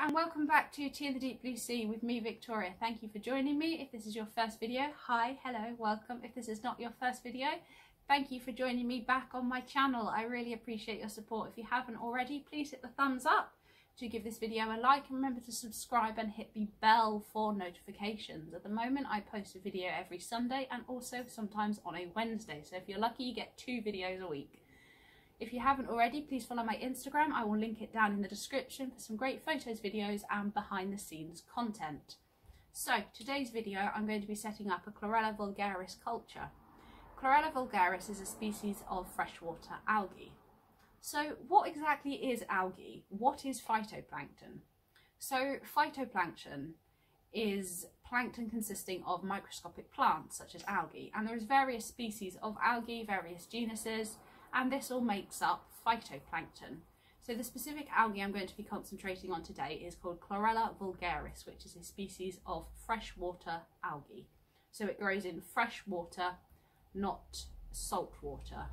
and welcome back to Tea and the Deep Blue Sea with me Victoria. Thank you for joining me. If this is your first video, hi, hello, welcome. If this is not your first video, thank you for joining me back on my channel. I really appreciate your support. If you haven't already, please hit the thumbs up to give this video a like and remember to subscribe and hit the bell for notifications. At the moment I post a video every Sunday and also sometimes on a Wednesday. So if you're lucky you get two videos a week. If you haven't already, please follow my Instagram. I will link it down in the description for some great photos, videos and behind the scenes content. So today's video, I'm going to be setting up a Chlorella vulgaris culture. Chlorella vulgaris is a species of freshwater algae. So what exactly is algae? What is phytoplankton? So phytoplankton is plankton consisting of microscopic plants such as algae and there's various species of algae, various genuses and this all makes up phytoplankton. So the specific algae I'm going to be concentrating on today is called Chlorella vulgaris, which is a species of freshwater algae. So it grows in fresh water, not salt water.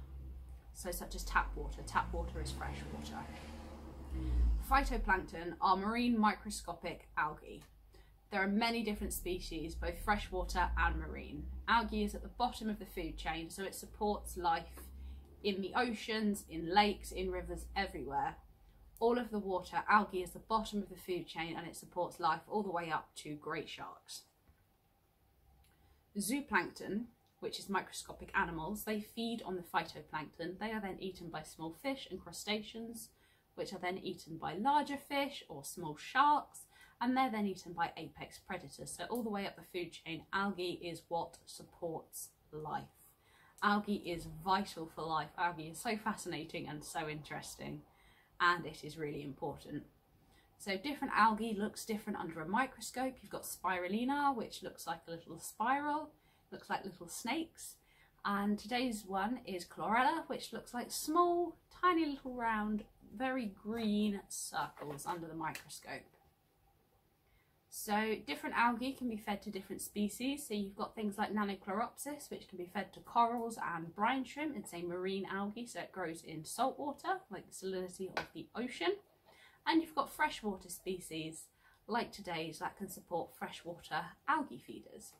So such as tap water. Tap water is fresh water. Phytoplankton are marine microscopic algae. There are many different species, both freshwater and marine. Algae is at the bottom of the food chain, so it supports life in the oceans, in lakes, in rivers, everywhere. All of the water, algae is the bottom of the food chain and it supports life all the way up to great sharks. Zooplankton, which is microscopic animals, they feed on the phytoplankton. They are then eaten by small fish and crustaceans, which are then eaten by larger fish or small sharks, and they're then eaten by apex predators. So all the way up the food chain, algae is what supports life algae is vital for life. Algae is so fascinating and so interesting and it is really important. So different algae looks different under a microscope. You've got spirulina, which looks like a little spiral, looks like little snakes. And today's one is chlorella, which looks like small, tiny little round, very green circles under the microscope. So different algae can be fed to different species. So you've got things like Nannochloropsis, which can be fed to corals and brine shrimp. It's a marine algae, so it grows in salt water, like the salinity of the ocean. And you've got freshwater species, like today's, that can support freshwater algae feeders.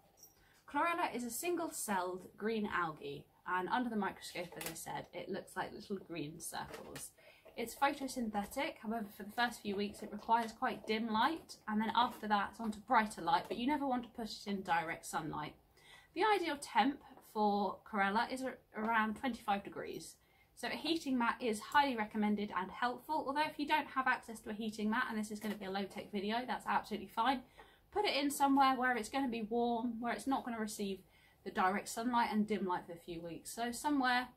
Chlorella is a single-celled green algae, and under the microscope, as I said, it looks like little green circles. It's photosynthetic, however for the first few weeks it requires quite dim light and then after that it's onto brighter light but you never want to put it in direct sunlight. The ideal temp for Chlorella is around 25 degrees. So a heating mat is highly recommended and helpful, although if you don't have access to a heating mat, and this is going to be a low-tech video, that's absolutely fine. Put it in somewhere where it's going to be warm, where it's not going to receive the direct sunlight and dim light for a few weeks. So somewhere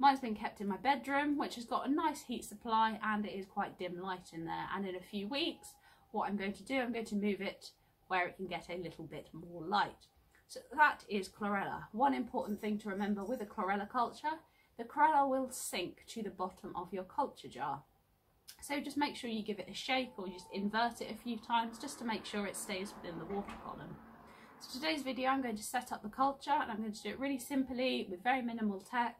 Mine's been kept in my bedroom, which has got a nice heat supply and it is quite dim light in there. And in a few weeks, what I'm going to do, I'm going to move it where it can get a little bit more light. So that is chlorella. One important thing to remember with a chlorella culture, the chlorella will sink to the bottom of your culture jar. So just make sure you give it a shake or just invert it a few times just to make sure it stays within the water column. So today's video I'm going to set up the culture and I'm going to do it really simply with very minimal tech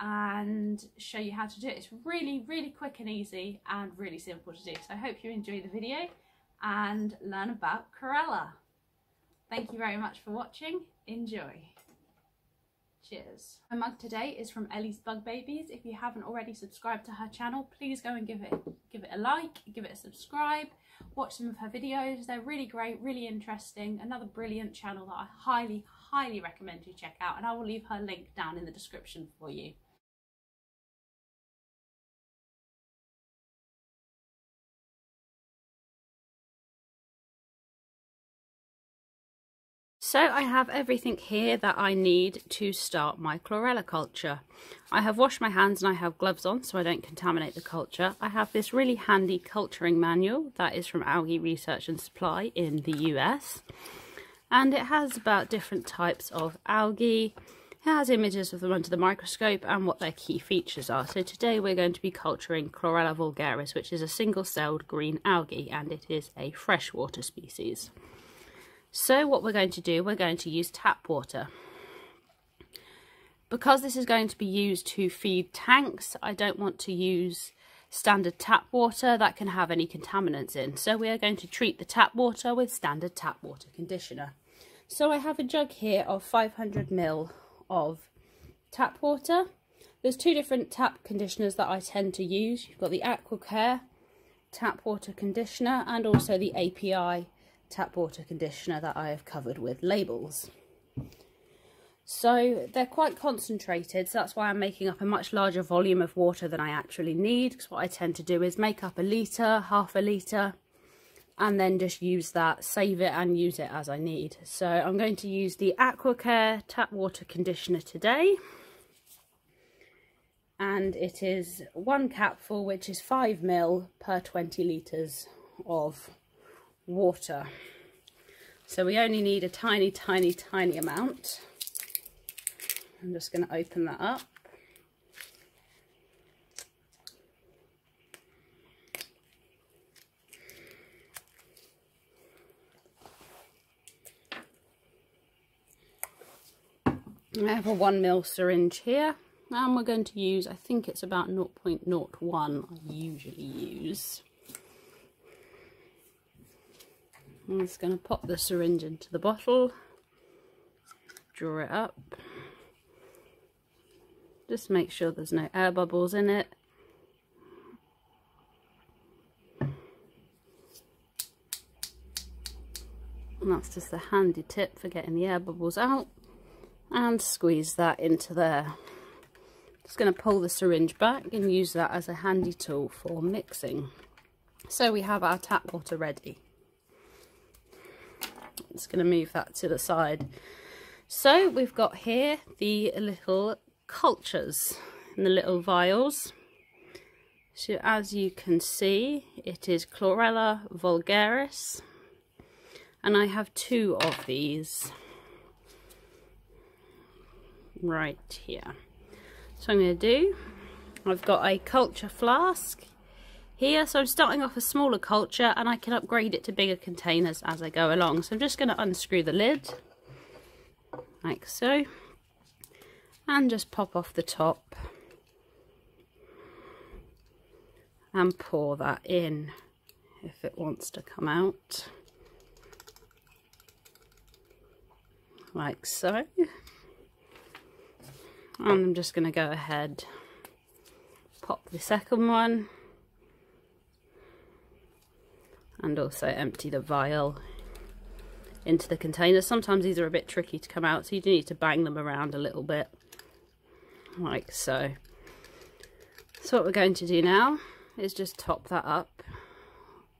and show you how to do it. It's really, really quick and easy and really simple to do. So I hope you enjoy the video and learn about Chlorella. Thank you very much for watching. Enjoy. Cheers. My mug today is from Ellie's Bug Babies. If you haven't already subscribed to her channel, please go and give it give it a like, give it a subscribe, watch some of her videos. They're really great, really interesting. Another brilliant channel that I highly, highly recommend you check out and I will leave her link down in the description for you. So I have everything here that I need to start my chlorella culture. I have washed my hands and I have gloves on so I don't contaminate the culture. I have this really handy culturing manual that is from Algae Research and Supply in the US. And it has about different types of algae. It has images of them under the microscope and what their key features are. So today we're going to be culturing Chlorella vulgaris, which is a single-celled green algae and it is a freshwater species. So what we're going to do, we're going to use tap water. Because this is going to be used to feed tanks, I don't want to use standard tap water that can have any contaminants in. So we are going to treat the tap water with standard tap water conditioner. So I have a jug here of 500 ml of tap water. There's two different tap conditioners that I tend to use. You've got the AquaCare tap water conditioner and also the API tap water conditioner that I have covered with labels. So they're quite concentrated, so that's why I'm making up a much larger volume of water than I actually need. Because what I tend to do is make up a litre, half a litre, and then just use that, save it and use it as I need. So I'm going to use the AquaCare tap water conditioner today. And it is one capful, which is 5 mil per 20 litres of water. So we only need a tiny, tiny, tiny amount. I'm just going to open that up. I have a one mil syringe here and we're going to use, I think it's about 0.01 I usually use. I'm just going to pop the syringe into the bottle, draw it up. Just make sure there's no air bubbles in it. And that's just a handy tip for getting the air bubbles out. And squeeze that into there. Just going to pull the syringe back and use that as a handy tool for mixing. So we have our tap water ready. Just going to move that to the side. So we've got here the little cultures in the little vials. So as you can see, it is Chlorella vulgaris. And I have two of these right here. So I'm going to do, I've got a culture flask here. So I'm starting off a smaller culture and I can upgrade it to bigger containers as I go along. So I'm just going to unscrew the lid like so and just pop off the top and pour that in if it wants to come out like so and I'm just going to go ahead pop the second one and also empty the vial into the container. Sometimes these are a bit tricky to come out so you do need to bang them around a little bit like so. So what we're going to do now is just top that up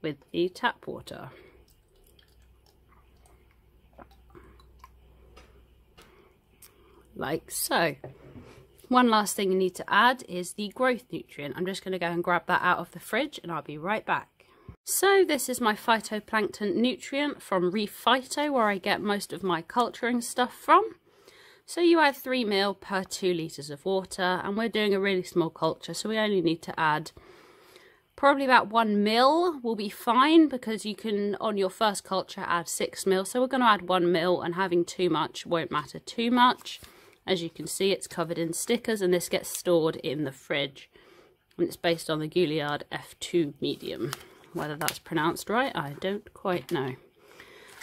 with the tap water. Like so. One last thing you need to add is the growth nutrient. I'm just going to go and grab that out of the fridge and I'll be right back. So this is my phytoplankton nutrient from Reef Phyto where I get most of my culturing stuff from. So you add 3 mil per 2 litres of water and we're doing a really small culture so we only need to add probably about 1 mil will be fine because you can on your first culture add 6 mil so we're going to add 1 mil and having too much won't matter too much. As you can see it's covered in stickers and this gets stored in the fridge and it's based on the Guillard F2 medium. Whether that's pronounced right I don't quite know.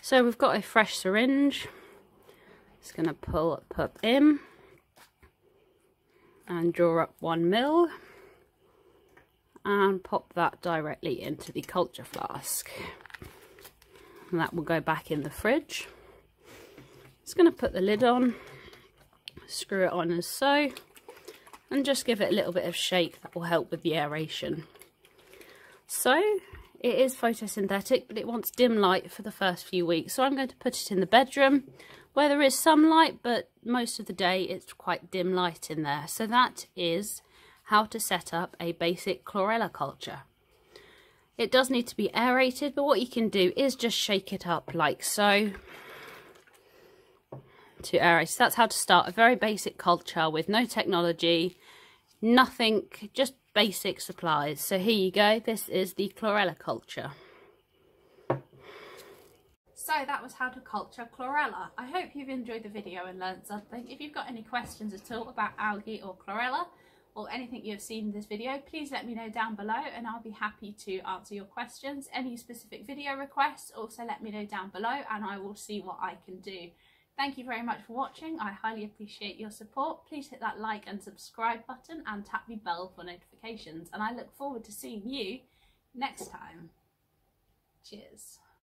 So we've got a fresh syringe just going to pull up, up in and draw up one mil and pop that directly into the culture flask. And that will go back in the fridge. Just going to put the lid on, screw it on as so, and just give it a little bit of shake that will help with the aeration. So it is photosynthetic, but it wants dim light for the first few weeks. So I'm going to put it in the bedroom where there is some light, but most of the day it's quite dim light in there. So that is how to set up a basic chlorella culture. It does need to be aerated, but what you can do is just shake it up like so to aerate. So that's how to start a very basic culture with no technology, nothing, just basic supplies. So here you go. This is the chlorella culture. So that was how to culture chlorella. I hope you've enjoyed the video and learned something. If you've got any questions at all about algae or chlorella, or anything you have seen in this video, please let me know down below and I'll be happy to answer your questions. Any specific video requests, also let me know down below and I will see what I can do. Thank you very much for watching. I highly appreciate your support. Please hit that like and subscribe button and tap the bell for notifications. And I look forward to seeing you next time. Cheers.